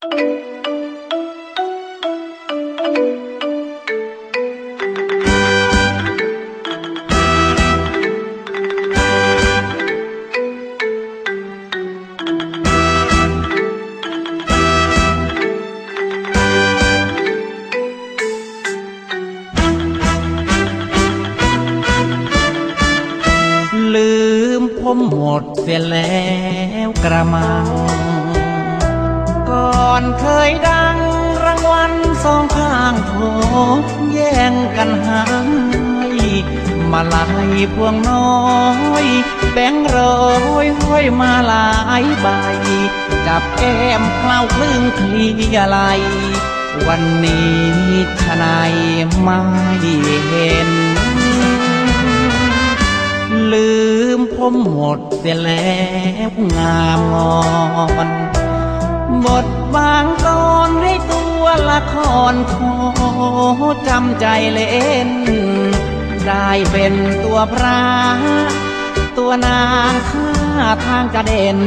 ลืมผมหมดเสียแล้วกระมัง ก่อนเคยดังรางวัลสองข้างโถแย่งกันหายมาลายพวงน้อย แบงร้อยห้อยมาหลายใบ จับแก้มเคล้าคลึงเคลียไหลวันนี้ชะไหนายไม่เห็น ลืมผมหมดเสียแล้วงามงอน บทบางตอนให้ตัวละครขอจำใจเล่น ได้เป็นตัวพระตัวนางท่าทางจะเด่น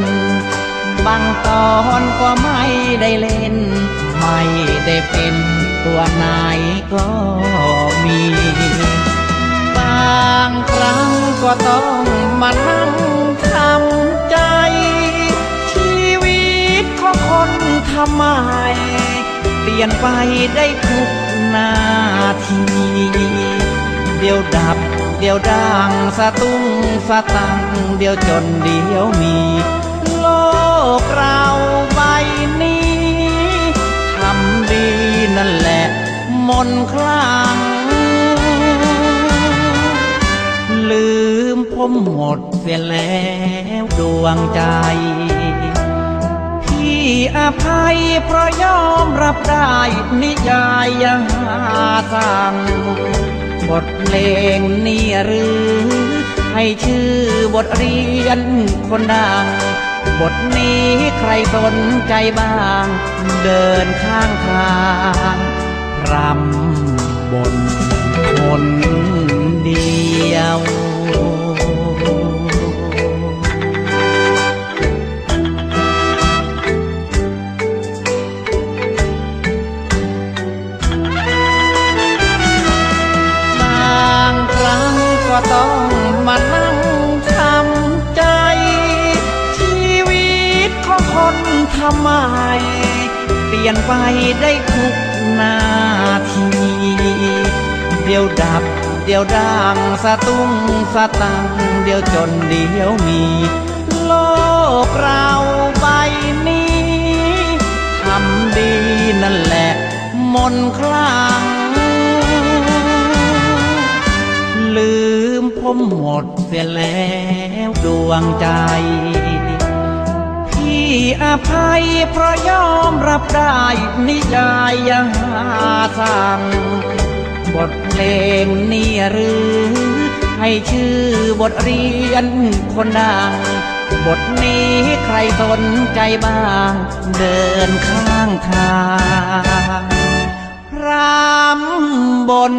บางตอนก็ไม่ได้เล่น ไม่ได้เป็นตัวนายก็มี บางครั้งก็ต้องมานั่ง ลี่ยนไปได้ทุกนาที เดี๋ยวดับ เดี๋ยวดังสะตุ้งสะตัง เดี๋ยวจนเดี๋ยวมี โลกเราใบนี้ทำดีนั่นแหละ มนคลัง ลืมผมหมดเสียแล้วดวงใจ ภัยเพราะยอมรับได้นิยายยังหาสั่งบทเพลงนี่หรือ ให้ชื่อบทเรียนคนดัง บทนี้ใครสนใจบ้าง เดินข้างทางรำบนคนเดียว ก็ต้องมานั่งทำใจ ชีวิตของคนทำไม เปลี่ยนไปได้ทุกนาที เดี๋ยวดับ เดี๋ยวดังสะตุ้งสะตัง เดี๋ยวจนเดี๋ยวมี โลกเราใบนี้ทำดีนั่นแหละ มนคลัง ผมหมดเสียแล้วดวงใจ พี่อภัยเพราะยอมรับได้นิยายยังหาสั่งบทเพลงนี่หรือ ให้ชื่อบทเรียนคนดังบทนี้ใครสนใจบ้าง เดินข้างทางรำบน